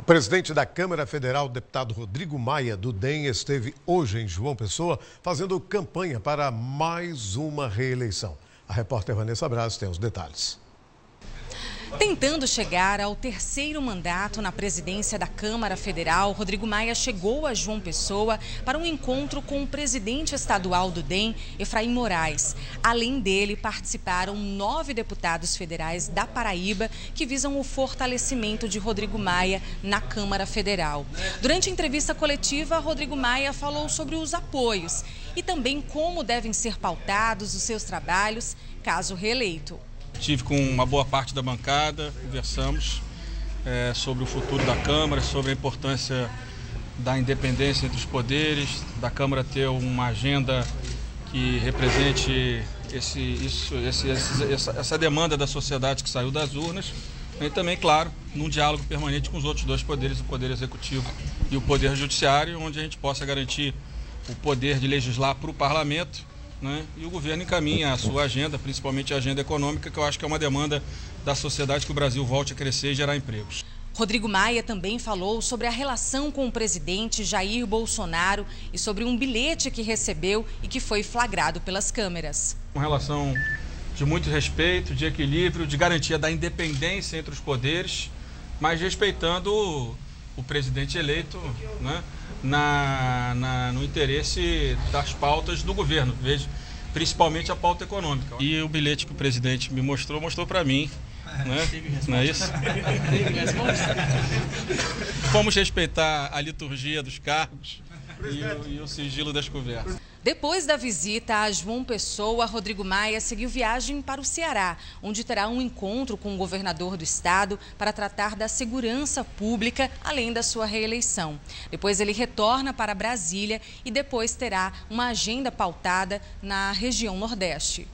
O presidente da Câmara Federal, deputado Rodrigo Maia, do DEM, esteve hoje em João Pessoa fazendo campanha para mais uma reeleição. A repórter Vanessa Braz tem os detalhes. Tentando chegar ao terceiro mandato na presidência da Câmara Federal, Rodrigo Maia chegou a João Pessoa para um encontro com o presidente estadual do DEM, Efraim Moraes. Além dele, participaram nove deputados federais da Paraíba que visam o fortalecimento de Rodrigo Maia na Câmara Federal. Durante a entrevista coletiva, Rodrigo Maia falou sobre os apoios e também como devem ser pautados os seus trabalhos caso reeleito. Tive com uma boa parte da bancada, conversamos é, sobre o futuro da Câmara, sobre a importância da independência entre os poderes, da Câmara ter uma agenda que represente esse, isso, esse, essa, essa demanda da sociedade que saiu das urnas. E também, claro, num diálogo permanente com os outros dois poderes, o Poder Executivo e o Poder Judiciário, onde a gente possa garantir o poder de legislar para o Parlamento né? E o governo encaminha a sua agenda, principalmente a agenda econômica, que eu acho que é uma demanda da sociedade que o Brasil volte a crescer e gerar empregos. Rodrigo Maia também falou sobre a relação com o presidente Jair Bolsonaro e sobre um bilhete que recebeu e que foi flagrado pelas câmeras. Uma relação de muito respeito, de equilíbrio, de garantia da independência entre os poderes, mas respeitando o, presidente eleito, né? na, na, no interesse das pautas do governo, veja, principalmente a pauta econômica. E o bilhete que o presidente me mostrou, mostrou para mim. Né? Não é isso? Vamos respeitar a liturgia dos cargos e o, e o sigilo das conversas. Depois da visita a João Pessoa, Rodrigo Maia seguiu viagem para o Ceará, onde terá um encontro com o governador do estado para tratar da segurança pública, além da sua reeleição. Depois ele retorna para Brasília e depois terá uma agenda pautada na região Nordeste.